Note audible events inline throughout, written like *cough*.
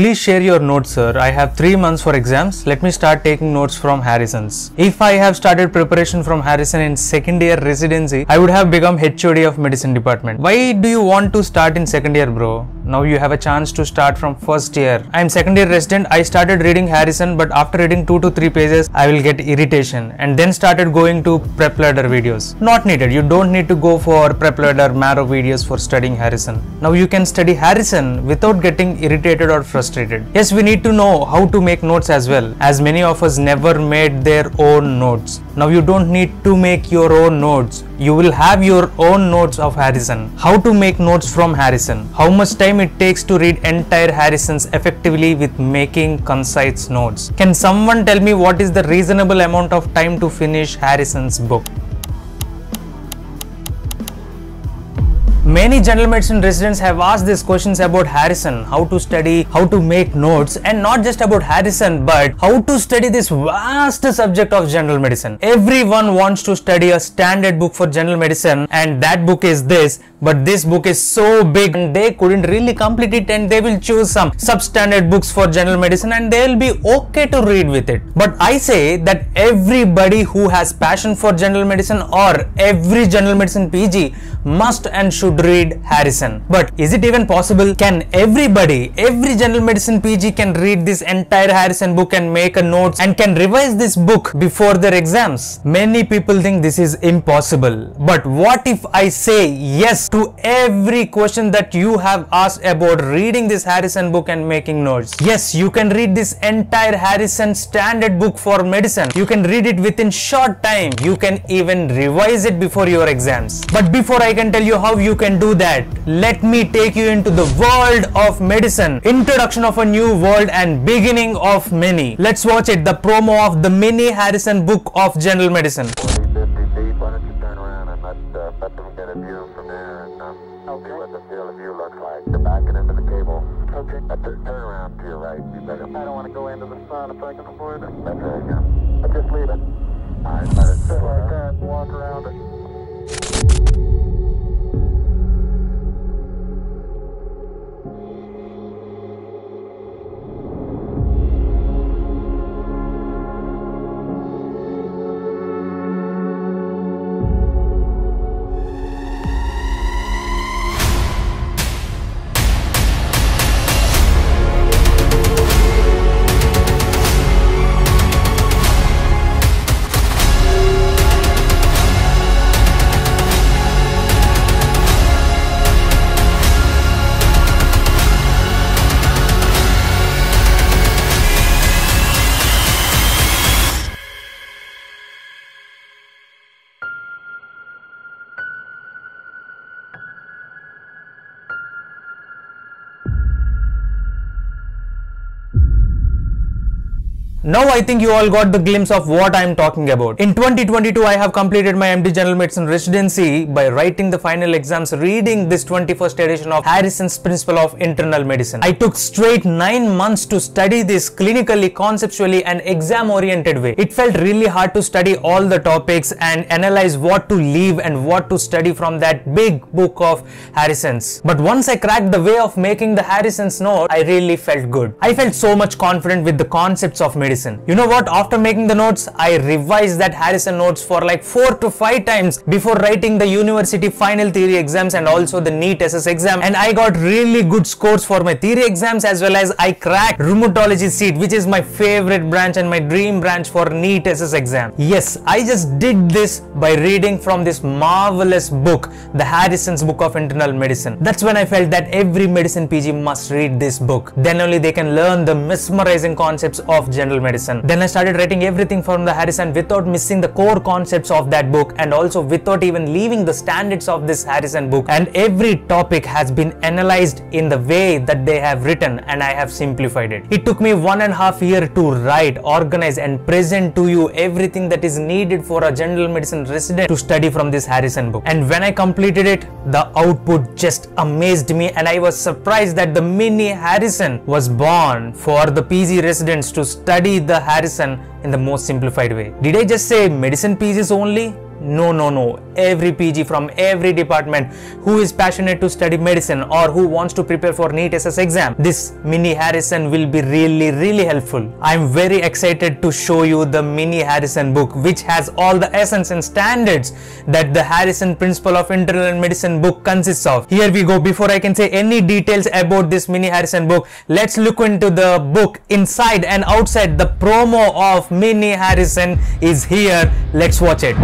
Please share your notes, sir. I have three months for exams. Let me start taking notes from Harrison's. If I have started preparation from Harrison in second year residency, I would have become HOD of medicine department. Why do you want to start in second year, bro? Now you have a chance to start from first year. I am second year resident. I started reading Harrison, but after reading two to three pages, I will get irritation and then started going to PrepLadder videos. Not needed. You don't need to go for PrepLadder marrow videos for studying Harrison. Now you can study Harrison without getting irritated or frustrated. Yes, we need to know how to make notes as well, as many of us never made their own notes. Now you don't need to make your own notes. You will have your own notes of Harrison. How to make notes from Harrison. How much time it takes to read entire Harrison's effectively with making concise notes. Can someone tell me what is the reasonable amount of time to finish Harrison's book? Many general medicine residents have asked these questions about Harrison, how to study, how to make notes, and not just about Harrison, but how to study this vast subject of general medicine. Everyone wants to study a standard book for general medicine, and that book is this, but this book is so big and they couldn't really complete it, and they will choose some substandard books for general medicine and they'll be okay to read with it. But I say that everybody who has passion for general medicine or every general medicine PG must and should read Harrison. But is it even possible? Can everybody, every general medicine PG can read this entire Harrison book and make a notes and can revise this book before their exams? Many people think this is impossible. But what if I say yes to every question that you have asked about reading this Harrison book and making notes? Yes, you can read this entire Harrison standard book for medicine. You can read it within short time. You can even revise it before your exams. But before I can tell you how you can do that, let me take you into the world of medicine. Introduction of a new world and beginning of many. Let's watch it. The promo of the mini Harrison book of general medicine. 40, 50 feet, why don't you turn around and Now I think you all got the glimpse of what I am talking about. In 2022, I have completed my MD General Medicine residency by writing the final exams reading this 21st edition of Harrison's Principle of Internal Medicine. I took straight 9 months to study this clinically, conceptually and exam oriented way. It felt really hard to study all the topics and analyze what to leave and what to study from that big book of Harrison's. But once I cracked the way of making the Harrison's note, I really felt good. I felt so much confident with the concepts of medicine. You know what? After making the notes, I revised that Harrison notes for like 4 to 5 times before writing the university final theory exams and also the NEET SS exam. And I got really good scores for my theory exams as well as I cracked rheumatology seat, which is my favorite branch and my dream branch for NEET SS exam. Yes, I just did this by reading from this marvelous book, the Harrison's Book of Internal Medicine. That's when I felt that every medicine PG must read this book. Then only they can learn the mesmerizing concepts of general medicine. Then I started writing everything from the Harrison without missing the core concepts of that book and also without even leaving the standards of this Harrison book. And every topic has been analyzed in the way that they have written and I have simplified it. It took me one and a half year to write, organize and present to you everything that is needed for a general medicine resident to study from this Harrison book. And when I completed it, the output just amazed me and I was surprised that the mini Harrison was born for the PG residents to study the Harrison in the most simplified way. Did I just say medicine PGs only? No, no, no. Every PG from every department who is passionate to study medicine or who wants to prepare for NEET SS exam, this mini Harrison will be really, really helpful. I'm very excited to show you the mini Harrison book, which has all the essence and standards that the Harrison Principle of Internal Medicine book consists of. Here we go. Before I can say any details about this mini Harrison book, let's look into the book inside and outside. The promo of mini Harrison is here. Let's watch it.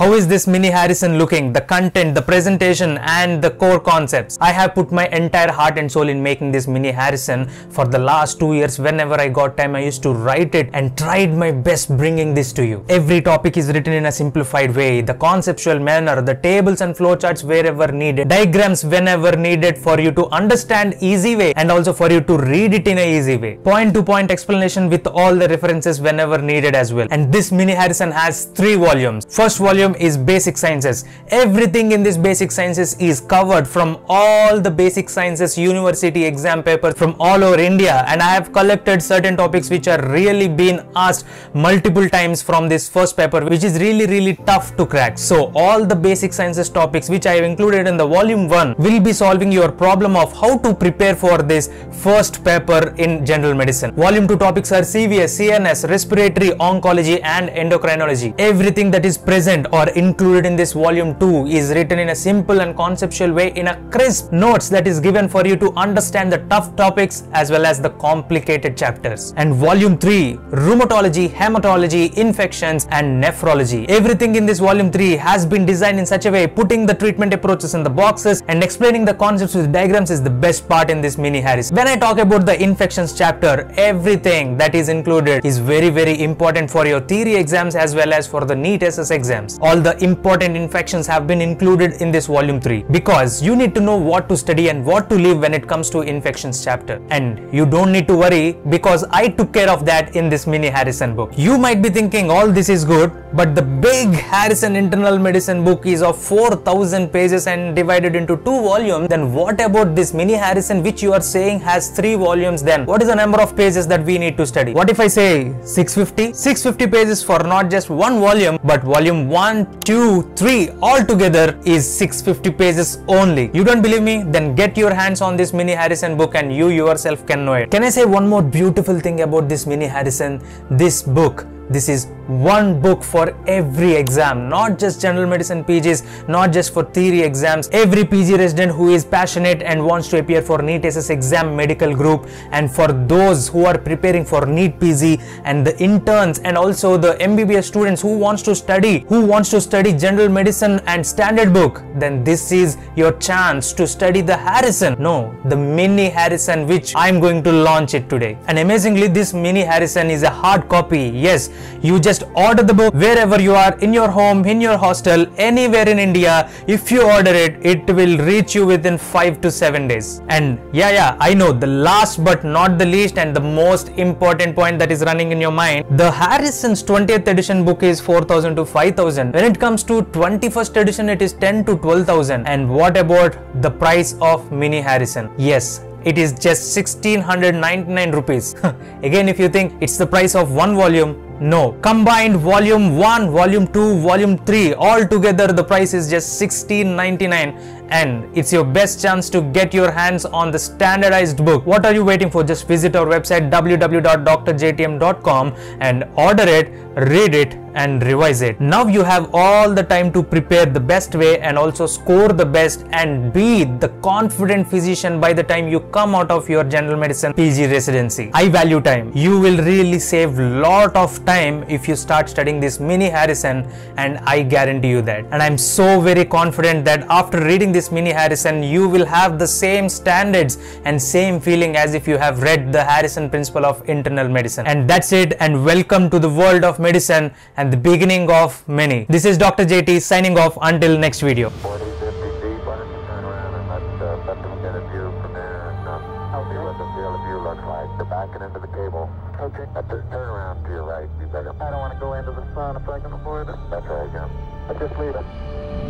How is this mini Harrison looking? The content, the presentation, and the core concepts. I have put my entire heart and soul in making this mini Harrison for the last two years. Whenever I got time, I used to write it and tried my best bringing this to you. Every topic is written in a simplified way, the conceptual manner, the tables and flowcharts wherever needed, diagrams whenever needed for you to understand easy way and also for you to read it in a easy way. Point to point explanation with all the references whenever needed as well. And this mini Harrison has three volumes. First volume is basic sciences. Everything in this basic sciences is covered from all the basic sciences university exam papers from all over India and I have collected certain topics which are really been asked multiple times from this first paper which is really really tough to crack. So all the basic sciences topics which I have included in the volume 1 will be solving your problem of how to prepare for this first paper in general medicine. Volume 2 topics are CVS, CNS, respiratory, oncology and endocrinology. Everything that is present or included in this volume 2 is written in a simple and conceptual way in a crisp notes that is given for you to understand the tough topics as well as the complicated chapters. And volume 3 rheumatology, hematology, infections and nephrology. Everything in this volume 3 has been designed in such a way putting the treatment approaches in the boxes and explaining the concepts with diagrams is the best part in this mini Harris. When I talk about the infections chapter, everything that is included is very very important for your theory exams as well as for the NEET SS exams. All the important infections have been included in this volume 3 because you need to know what to study and what to leave when it comes to infections chapter. And you don't need to worry because I took care of that in this mini Harrison book. You might be thinking all this is good, but the big Harrison internal medicine book is of 4000 pages and divided into two volumes. Then what about this mini Harrison which you are saying has three volumes then? What is the number of pages that we need to study? What if I say 650? 650 pages for not just one volume but volume 1, 2, 3 all together is 650 pages only. You don't believe me? Then get your hands on this mini Harrison book and you yourself can know it. Can I say one more beautiful thing about this mini Harrison? This book this is one book for every exam, not just general medicine PGs, not just for theory exams. Every PG resident who is passionate and wants to appear for NEET SS exam medical group, and for those who are preparing for NEET PG and the interns and also the MBBS students who wants to study, who wants to study general medicine and standard book, then this is your chance to study the Harrison. No, the mini Harrison, which I'm going to launch it today. And amazingly, this mini Harrison is a hard copy. Yes, you just order the book wherever you are in your home, in your hostel, anywhere in India. If you order it, it will reach you within 5 to 7 days. And yeah, yeah, I know the last but not the least and the most important point that is running in your mind the Harrison's 20th edition book is 4000 to 5000. When it comes to 21st edition, it is 10 to 12000. And what about the price of Mini Harrison? Yes, it is just 1699 rupees. *laughs* Again, if you think it's the price of one volume, no. Combined volume 1, volume 2, volume 3, all together the price is just 1699 and it's your best chance to get your hands on the standardized book. What are you waiting for? Just visit our website www.drjtm.com and order it, read it, and revise it. Now you have all the time to prepare the best way and also score the best and be the confident physician by the time you come out of your general medicine PG residency. I value time. You will really save lot of time if you start studying this mini Harrison and I guarantee you that. And I'm so very confident that after reading this mini Harrison you will have the same standards and same feeling as if you have read the Harrison principle of internal medicine. And that's it and welcome to the world of medicine and the beginning of many. This is Dr. JT signing off until next video. 40, 50 deep, why don't you turn around and let, let them get a view from there and, see what the field of view looks like. They're backing into the cable. Okay. Uh, t- turn to your right, you better. I don't want to go into the sun if I can it. That's right, Jim. I just leave it. All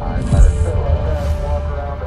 right, let it sit like that, walk around.